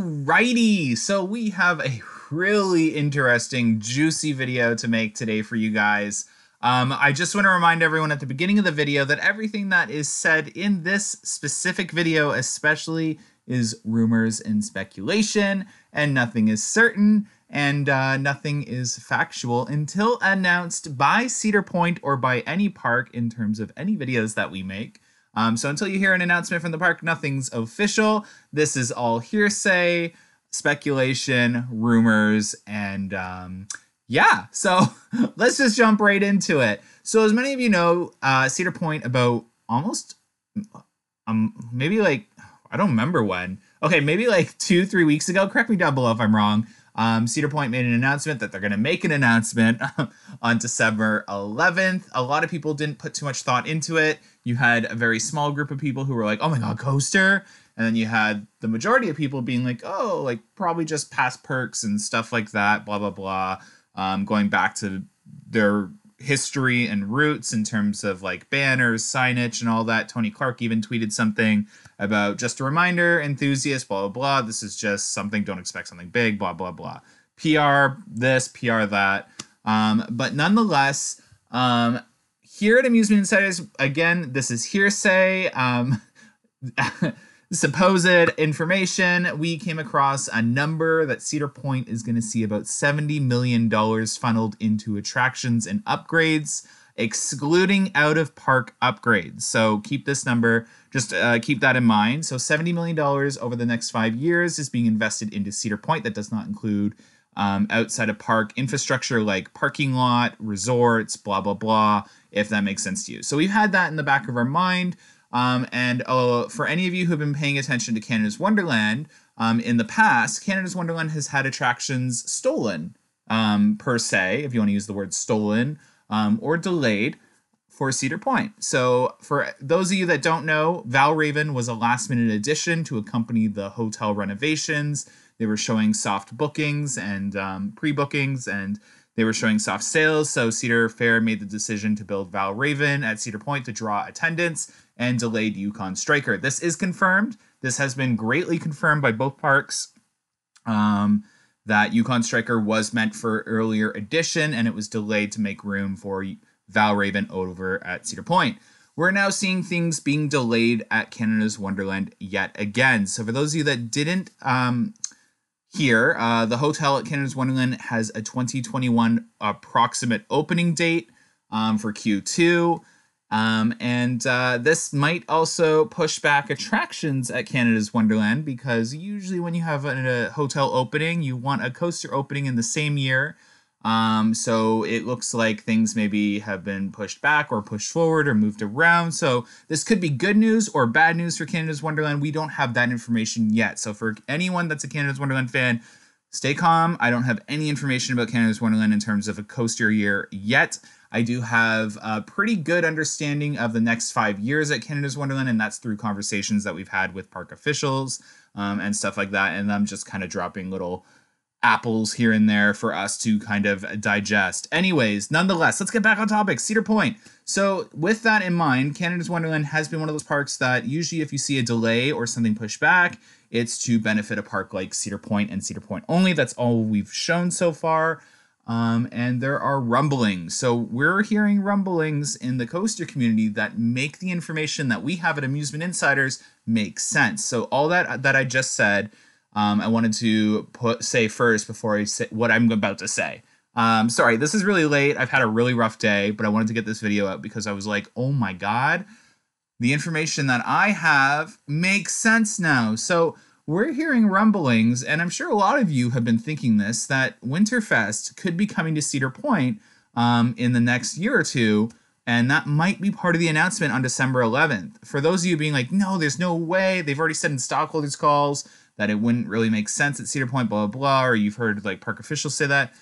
Alrighty, so we have a really interesting, juicy video to make today for you guys. Um, I just want to remind everyone at the beginning of the video that everything that is said in this specific video, especially, is rumors and speculation, and nothing is certain, and uh, nothing is factual until announced by Cedar Point or by any park in terms of any videos that we make. Um, so until you hear an announcement from the park, nothing's official. This is all hearsay, speculation, rumors, and um, yeah. So let's just jump right into it. So as many of you know, uh, Cedar Point about almost um maybe like I don't remember when. Okay, maybe like two three weeks ago. Correct me down below if I'm wrong. Um, Cedar Point made an announcement that they're going to make an announcement on December 11th. A lot of people didn't put too much thought into it. You had a very small group of people who were like, oh my God, coaster. And then you had the majority of people being like, oh, like probably just past perks and stuff like that, blah, blah, blah. Um, going back to their history and roots in terms of like banners, signage, and all that. Tony Clark even tweeted something about just a reminder, enthusiasts, blah, blah, blah. This is just something, don't expect something big, blah, blah, blah. PR this, PR that. Um, but nonetheless, um, here at Amusement Insiders, again, this is hearsay. Um, supposed information, we came across a number that Cedar Point is going to see about $70 million funneled into attractions and upgrades, excluding out of park upgrades. So keep this number, just uh, keep that in mind. So $70 million over the next five years is being invested into Cedar Point. That does not include um, outside a park infrastructure like parking lot, resorts, blah, blah, blah, if that makes sense to you. So we've had that in the back of our mind. Um, and uh, for any of you who have been paying attention to Canada's Wonderland um, in the past, Canada's Wonderland has had attractions stolen, um, per se, if you want to use the word stolen, um, or delayed for Cedar Point. So, for those of you that don't know, Valravn was a last minute addition to accompany the hotel renovations. They were showing soft bookings and um, pre bookings and they were showing soft sales, so Cedar Fair made the decision to build Valravn at Cedar Point to draw attendance and delayed Yukon Striker. This is confirmed. This has been greatly confirmed by both parks. Um, that Yukon Striker was meant for earlier edition and it was delayed to make room for Valravn over at Cedar Point. We're now seeing things being delayed at Canada's Wonderland yet again. So, for those of you that didn't um, here. Uh, the hotel at Canada's Wonderland has a 2021 approximate opening date um, for Q2. Um, and uh, this might also push back attractions at Canada's Wonderland because usually when you have a, a hotel opening, you want a coaster opening in the same year um, so it looks like things maybe have been pushed back or pushed forward or moved around. So this could be good news or bad news for Canada's Wonderland. We don't have that information yet. So for anyone that's a Canada's Wonderland fan, stay calm. I don't have any information about Canada's Wonderland in terms of a coaster year yet. I do have a pretty good understanding of the next five years at Canada's Wonderland, and that's through conversations that we've had with park officials um, and stuff like that. And I'm just kind of dropping little apples here and there for us to kind of digest. Anyways, nonetheless, let's get back on topic. Cedar Point. So, with that in mind, Canada's Wonderland has been one of those parks that usually, if you see a delay or something pushed back, it's to benefit a park like Cedar Point and Cedar Point only. That's all we've shown so far. Um, and there are rumblings. So, we're hearing rumblings in the coaster community that make the information that we have at Amusement Insiders make sense. So, all that that I just said um, I wanted to put say first before I say what I'm about to say. Um, sorry, this is really late. I've had a really rough day, but I wanted to get this video out because I was like, oh my god, the information that I have makes sense now. So we're hearing rumblings, and I'm sure a lot of you have been thinking this that Winterfest could be coming to Cedar Point um, in the next year or two. And that might be part of the announcement on December 11th. For those of you being like, no, there's no way, they've already said in stockholders' calls that it wouldn't really make sense at Cedar Point, blah, blah, blah, or you've heard like park officials say that.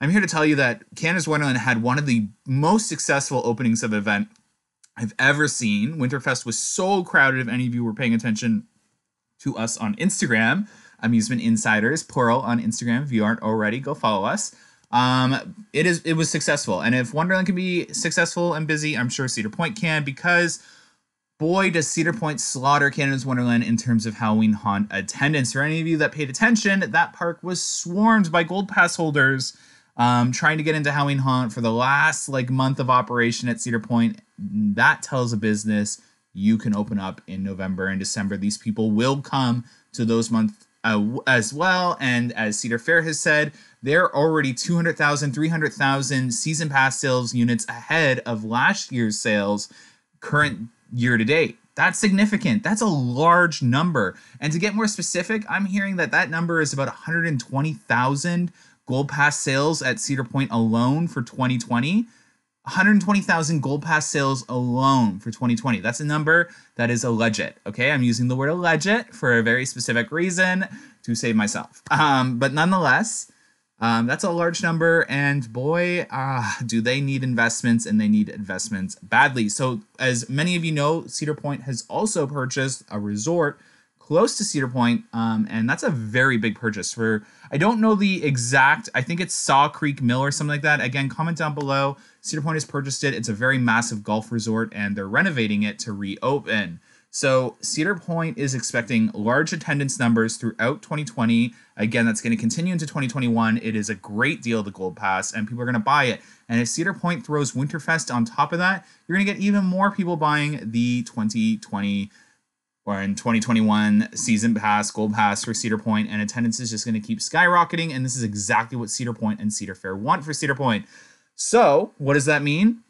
I'm here to tell you that Canada's Wonderland had one of the most successful openings of an event I've ever seen. Winterfest was so crowded. If any of you were paying attention to us on Instagram, Amusement Insiders, plural on Instagram. If you aren't already, go follow us. Um, it is it was successful, and if Wonderland can be successful and busy, I'm sure Cedar Point can because boy, does Cedar Point slaughter Canada's Wonderland in terms of Halloween Haunt attendance. For any of you that paid attention, that park was swarmed by Gold Pass holders um, trying to get into Halloween Haunt for the last like month of operation at Cedar Point. That tells a business you can open up in November and December. These people will come to those months uh, as well. And as Cedar Fair has said, they're already 200,000, 300,000 season pass sales units ahead of last year's sales current year to date. That's significant. That's a large number. And to get more specific, I'm hearing that that number is about 120,000 Gold Pass sales at Cedar Point alone for 2020. 120,000 Gold Pass sales alone for 2020. That's a number that is alleged. Okay, I'm using the word alleged for a very specific reason to save myself. Um, but nonetheless, um, that's a large number, and boy, uh, do they need investments, and they need investments badly. So, as many of you know, Cedar Point has also purchased a resort close to Cedar Point, um, and that's a very big purchase. For I don't know the exact, I think it's Saw Creek Mill or something like that. Again, comment down below. Cedar Point has purchased it. It's a very massive golf resort, and they're renovating it to reopen. So Cedar Point is expecting large attendance numbers throughout 2020. Again, that's going to continue into 2021. It is a great deal, the Gold Pass, and people are going to buy it. And if Cedar Point throws Winterfest on top of that, you're going to get even more people buying the 2020 or in 2021 season pass, Gold Pass for Cedar Point, and attendance is just going to keep skyrocketing. And this is exactly what Cedar Point and Cedar Fair want for Cedar Point. So, what does that mean?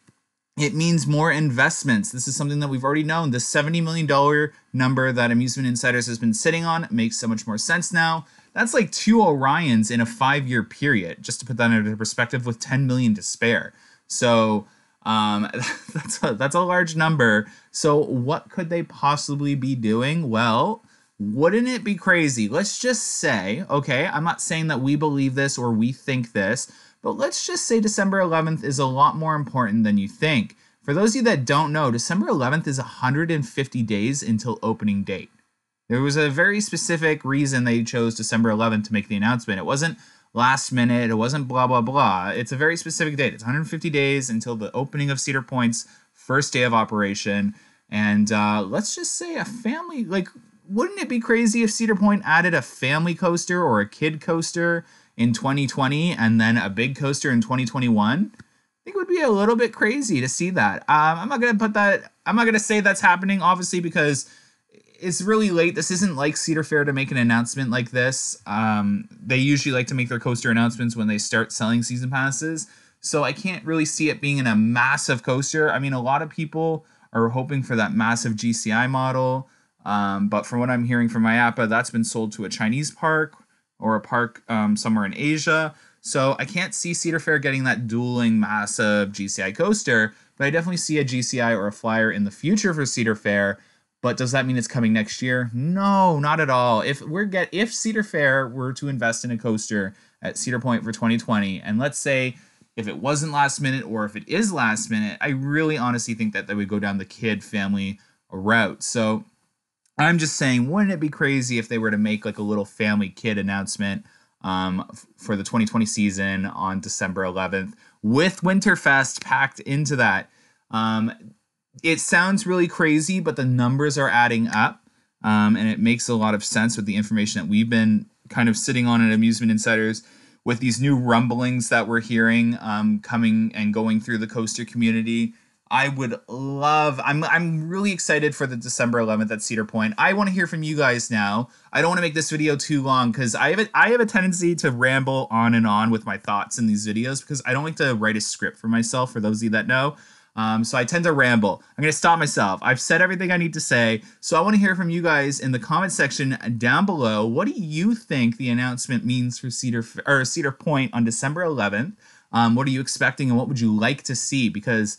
It means more investments. This is something that we've already known. The $70 million number that Amusement Insiders has been sitting on makes so much more sense now. That's like two Orions in a five year period, just to put that into perspective, with 10 million to spare. So um, that's, a, that's a large number. So, what could they possibly be doing? Well, wouldn't it be crazy? Let's just say, okay, I'm not saying that we believe this or we think this, but let's just say December 11th is a lot more important than you think. For those of you that don't know, December 11th is 150 days until opening date. There was a very specific reason they chose December 11th to make the announcement. It wasn't last minute, it wasn't blah, blah, blah. It's a very specific date. It's 150 days until the opening of Cedar Point's first day of operation. And uh, let's just say a family, like, wouldn't it be crazy if Cedar Point added a family coaster or a kid coaster in 2020 and then a big coaster in 2021, I think it would be a little bit crazy to see that. Um, I'm not gonna put that. I'm not gonna say that's happening, obviously, because it's really late. This isn't like Cedar Fair to make an announcement like this. Um, they usually like to make their coaster announcements when they start selling season passes. So I can't really see it being in a massive coaster. I mean, a lot of people are hoping for that massive GCI model. Um, but from what I'm hearing from IAAPA, that's been sold to a Chinese park or a park um, somewhere in Asia. So I can't see Cedar Fair getting that dueling massive GCI coaster, but I definitely see a GCI or a flyer in the future for Cedar Fair. But does that mean it's coming next year? No, not at all. If we're get if Cedar Fair were to invest in a coaster at Cedar Point for 2020, and let's say if it wasn't last minute or if it is last minute, I really honestly think that they would go down the kid family route. So I'm just saying, wouldn't it be crazy if they were to make like a little family kid announcement um, for the 2020 season on December 11th with Winterfest packed into that? Um, it sounds really crazy, but the numbers are adding up, um, and it makes a lot of sense with the information that we've been kind of sitting on at Amusement Insiders with these new rumblings that we're hearing um, coming and going through the coaster community. I would love. I'm I'm really excited for the December 11th at Cedar Point. I want to hear from you guys now. I don't want to make this video too long because I have a, I have a tendency to ramble on and on with my thoughts in these videos because I don't like to write a script for myself. For those of you that know, um, so I tend to ramble. I'm gonna stop myself. I've said everything I need to say. So I want to hear from you guys in the comment section down below. What do you think the announcement means for Cedar or Cedar Point on December 11th? Um, what are you expecting, and what would you like to see? Because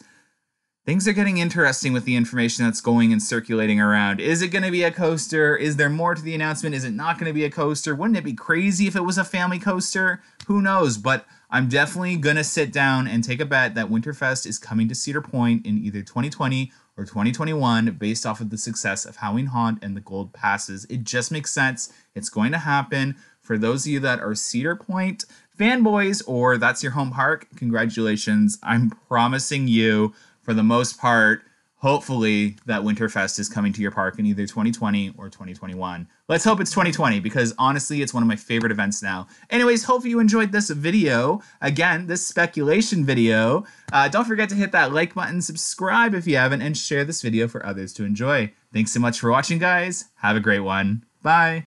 things are getting interesting with the information that's going and circulating around. Is it going to be a coaster? Is there more to the announcement? Is it not going to be a coaster? Wouldn't it be crazy if it was a family coaster? Who knows? But I'm definitely going to sit down and take a bet that Winterfest is coming to Cedar Point in either 2020 or 2021 based off of the success of Halloween Haunt and the Gold Passes. It just makes sense. It's going to happen. For those of you that are Cedar Point fanboys or that's your home park, congratulations. I'm promising you for the most part, hopefully that Winterfest is coming to your park in either 2020 or 2021. Let's hope it's 2020 because honestly, it's one of my favorite events now. Anyways, hopefully you enjoyed this video. Again, this speculation video. Uh, don't forget to hit that like button, subscribe if you haven't, and share this video for others to enjoy. Thanks so much for watching, guys. Have a great one. Bye.